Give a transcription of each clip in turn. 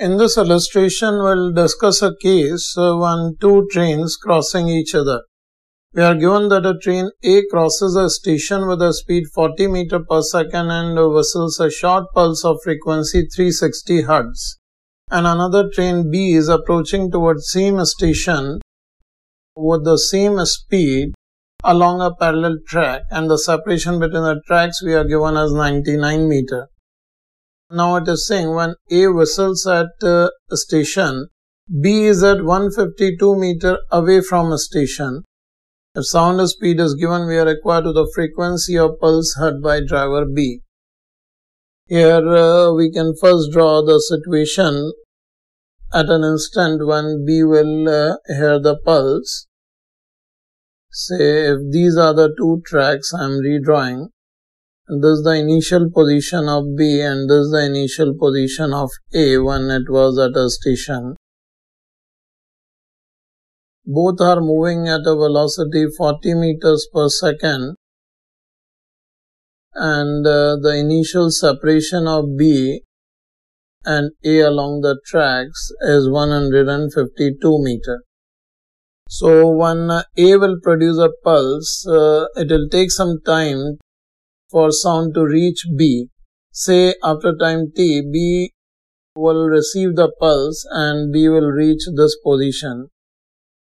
In this illustration, we'll discuss a case when two trains crossing each other. We are given that a train A crosses a station with a speed 40 meter per second and whistles a short pulse of frequency 360 Hz. And another train B is approaching towards same station with the same speed along a parallel track and the separation between the tracks we are given as 99 meter. Now it is saying when A whistles at uh, a station, B is at 152 meter away from a station. If sound speed is given, we are required to the frequency of pulse heard by driver B. Here uh, we can first draw the situation at an instant when B will uh, hear the pulse. Say if these are the two tracks I am redrawing, this is the initial position of B and this is the initial position of A when it was at a station. Both are moving at a velocity 40 meters per second and uh, the initial separation of B and A along the tracks is 152 meter. So when A will produce a pulse, uh, it will take some time for sound to reach B. Say after time t, B will receive the pulse and B will reach this position.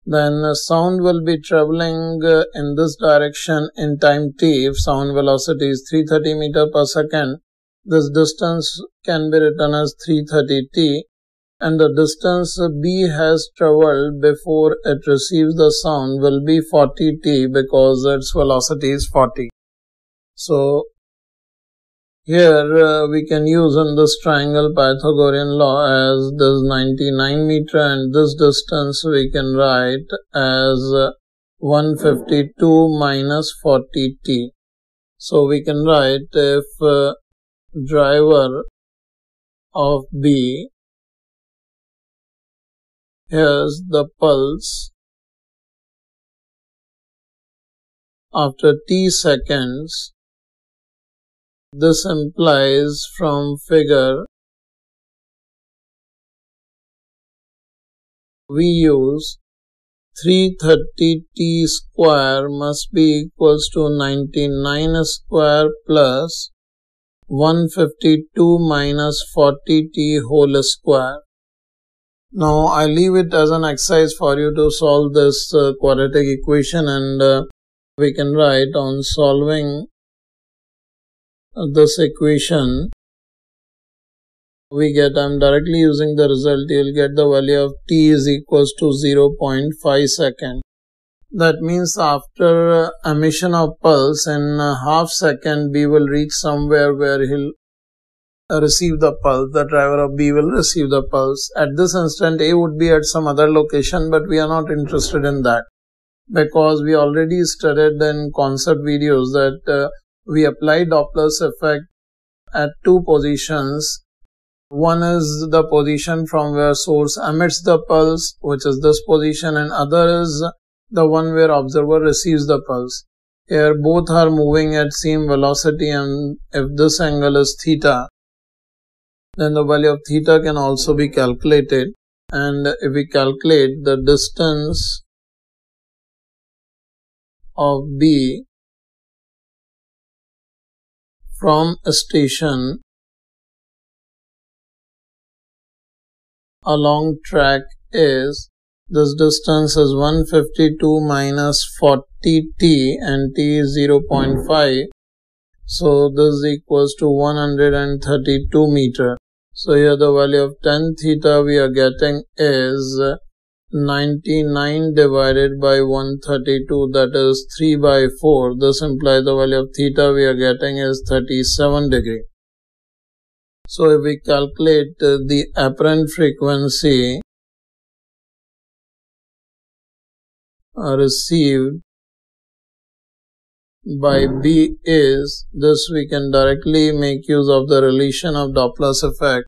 Then sound will be traveling uh, in this direction in time t if sound velocity is 330 meter per second. This distance can be written as 330 t and the distance B has traveled before it receives the sound will be 40 t because its velocity is 40. So here uh, we can use in this triangle Pythagorean law as this 99 meter and this distance we can write as 152 minus 40t. So we can write if uh, driver of B hears the pulse after t seconds this implies from figure we use 330t square must be equals to 99 square plus 152 minus 40t whole square. Now I leave it as an exercise for you to solve this uh, quadratic equation and uh, we can write on solving this equation we get I'm directly using the result you'll get the value of t is equals to 0.5 second. That means after emission of pulse in half second B will reach somewhere where he'll receive the pulse the driver of B will receive the pulse. At this instant A would be at some other location but we are not interested in that. Because we already studied in concept videos that uh, we apply Doppler's effect at two positions. One is the position from where source emits the pulse, which is this position, and other is the one where observer receives the pulse. Here both are moving at same velocity and if this angle is theta, then the value of theta can also be calculated and if we calculate the distance of B from a station along track is this distance is 152 minus 40t and t is 0.5 so this equals to 132 meter. So here the value of tan theta we are getting is 99 divided by 132 that is 3 by 4 this implies the value of theta we are getting is 37 degree. So if we calculate the apparent frequency uh, received by B is this we can directly make use of the relation of Doppler's effect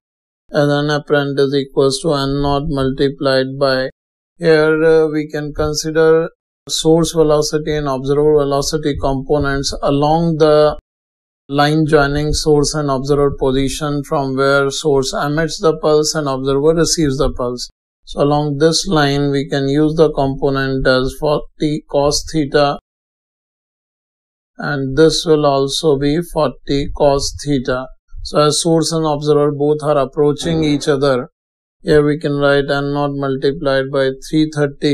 and then apparent is equals to n naught multiplied by here uh, we can consider source velocity and observer velocity components along the line joining source and observer position from where source emits the pulse and observer receives the pulse. So along this line we can use the component as 40 cos theta and this will also be 40 cos theta. So as source and observer both are approaching each other, here we can write n naught multiplied by 330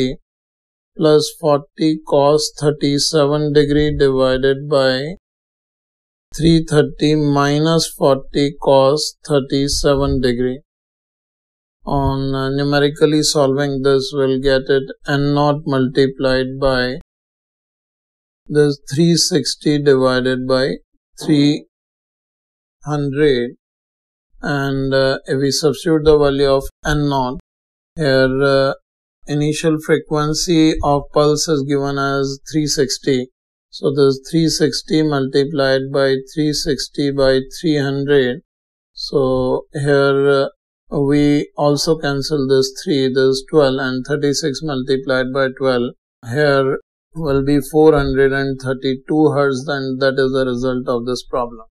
plus 40 cos 37 degree divided by 330 minus 40 cos 37 degree. On uh, numerically solving this, we'll get it n naught multiplied by this 360 divided by 300 and uh, if we substitute the value of n naught here uh, initial frequency of pulse is given as 360 so this 360 multiplied by 360 by 300. So here uh, we also cancel this 3, this 12 and 36 multiplied by 12. Here will be 432 hertz and that is the result of this problem.